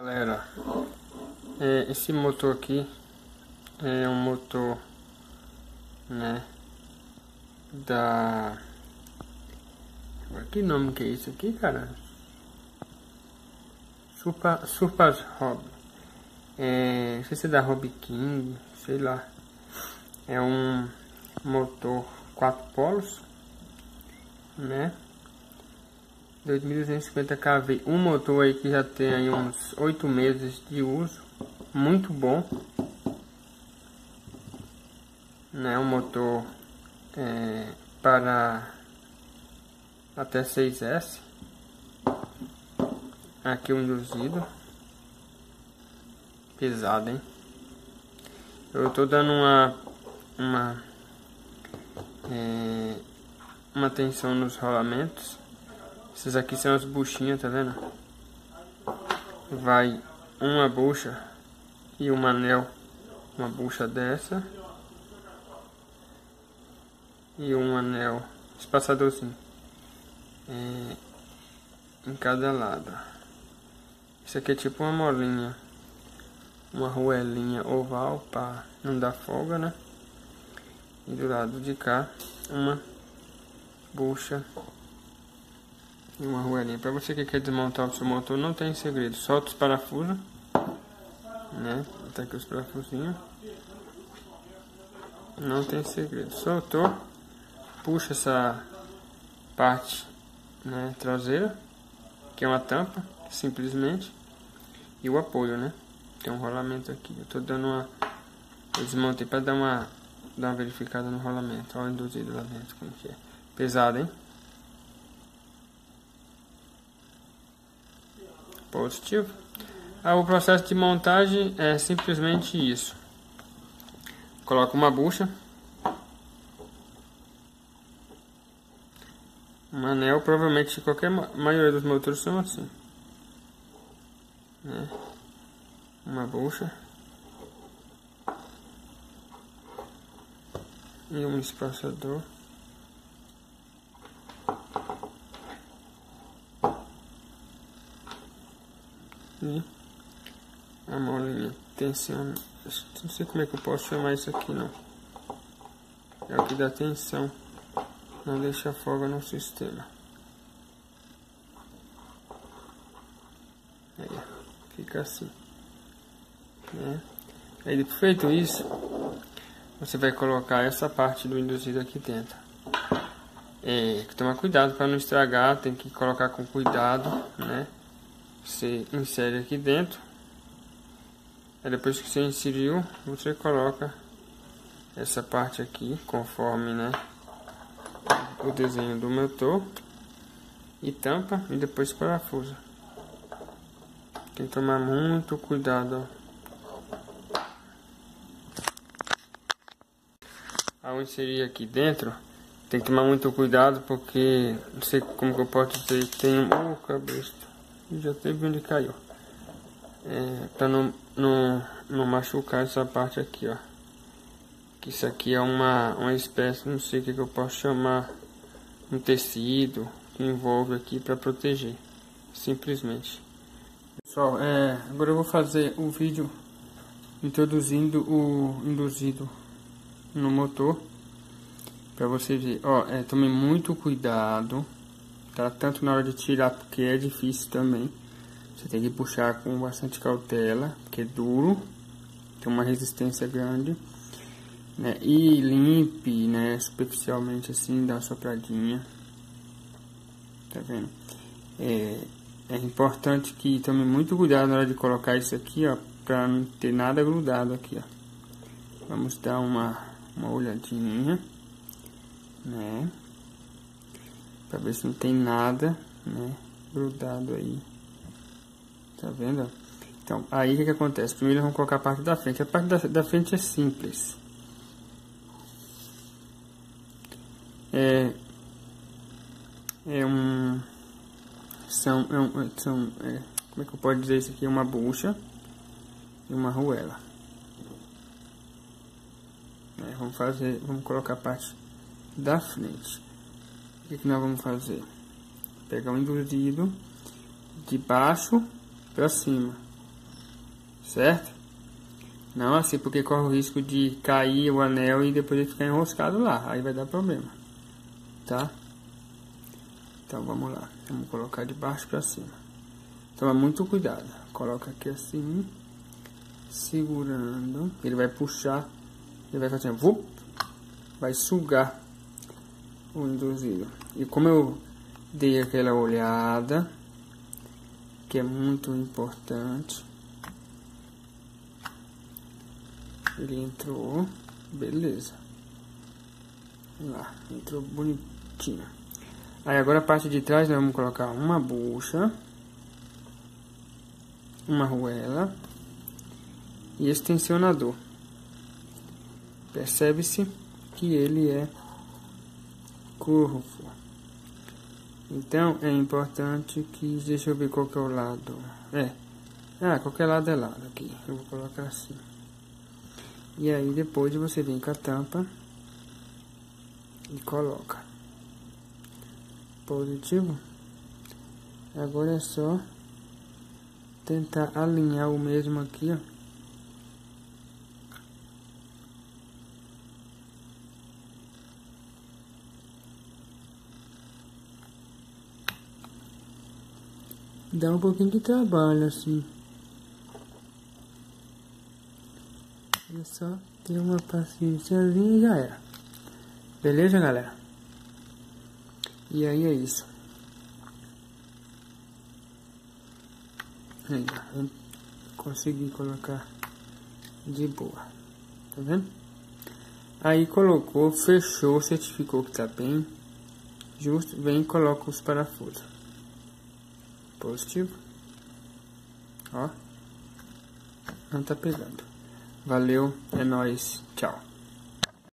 Galera, é, esse motor aqui é um motor, né, da... Que nome que é isso aqui, cara? Super, Super Hobby. É, não sei se é da Hobby King, sei lá. É um motor 4 polos, né? 2250 kV, um motor aí que já tem aí uns 8 meses de uso, muito bom, né, um motor é, para até 6S, aqui o induzido, pesado, hein, eu tô dando uma, uma, é, uma tensão nos rolamentos, essas aqui são as buchinhas, tá vendo? Vai uma bucha e um anel, uma bucha dessa. E um anel espaçadorzinho. É, em cada lado. Isso aqui é tipo uma molinha. Uma ruelinha oval para não dar folga, né? E do lado de cá, uma bucha e uma ruelinha. Para você que quer desmontar o seu motor, não tem segredo. Solta os parafusos, né? Tá aqui os parafusinhos. Não tem segredo. Soltou, puxa essa parte, né, traseira, que é uma tampa, simplesmente, e o apoio, né? Tem um rolamento aqui. Eu tô dando uma eu desmontei para dar uma dar uma verificada no rolamento. Olha o induzido lá dentro como que é. Pesado, hein? Positivo. Ah, o processo de montagem é simplesmente isso. Coloca uma bucha, um anel, provavelmente qualquer maioria dos motores são assim. Né? Uma bucha e um espaçador. Aqui a molinha tensiona não sei como é que eu posso chamar isso aqui não. É o que dá tensão. Não deixa folga no sistema aí fica assim. Né? aí feito isso você vai colocar essa parte do induzido aqui dentro. É, tomar cuidado para não estragar tem que colocar com cuidado né você insere aqui dentro. Aí depois que você inseriu, você coloca essa parte aqui, conforme né, o desenho do motor. E tampa e depois parafusa. Tem que tomar muito cuidado. Ao inserir aqui dentro, tem que tomar muito cuidado porque, não sei como que eu posso dizer, tem um... Oh, cabeça já teve onde caiu. É, para não, não, não machucar essa parte aqui, ó. Que isso aqui é uma, uma espécie, não sei o que, que eu posso chamar, um tecido que envolve aqui para proteger, simplesmente. Pessoal, é, agora eu vou fazer o um vídeo introduzindo o induzido no motor para você ver. Ó, é, tome muito cuidado tá? Tanto na hora de tirar, porque é difícil também. Você tem que puxar com bastante cautela, porque é duro, tem uma resistência grande. Né? E limpe, né, superficialmente assim, dá uma sopradinha. Tá vendo? É, é importante que tome muito cuidado na hora de colocar isso aqui, ó, pra não ter nada grudado aqui, ó. Vamos dar uma, uma olhadinha, né? Pra ver se não tem nada, né? Grudado aí. Tá vendo? Então, aí o que, que acontece? Primeiro vamos colocar a parte da frente. A parte da, da frente é simples. É, é um... São, é um, são é, como é que eu posso dizer isso aqui? Uma bucha e uma ruela. É, vamos fazer, vamos colocar a parte da frente o que, que nós vamos fazer? Pegar o induzido de baixo para cima, certo? Não assim, porque corre o risco de cair o anel e depois ele ficar enroscado lá, aí vai dar problema, tá? Então vamos lá, vamos colocar de baixo para cima. Toma muito cuidado, coloca aqui assim, segurando, ele vai puxar, ele vai fazer um vai sugar o induzido. E como eu dei aquela olhada, que é muito importante, ele entrou, beleza. Lá, entrou bonitinho. Aí agora a parte de trás nós vamos colocar uma bucha, uma arruela e extensionador. Percebe-se que ele é Então é importante que, deixa eu ver qual que é o lado. É, ah, qualquer lado é lado aqui. Eu vou colocar assim. E aí depois você vem com a tampa e coloca. Positivo. Agora é só tentar alinhar o mesmo aqui, ó. Dá um pouquinho de trabalho assim. É só ter uma paciênciazinha e já era. Beleza, galera? E aí é isso. Aí, consegui colocar de boa. Tá vendo? Aí colocou, fechou, certificou que tá bem. Justo, vem e coloca os parafusos. Positivo. Ó. Não tá pegando. Valeu, é nóis. Tchau.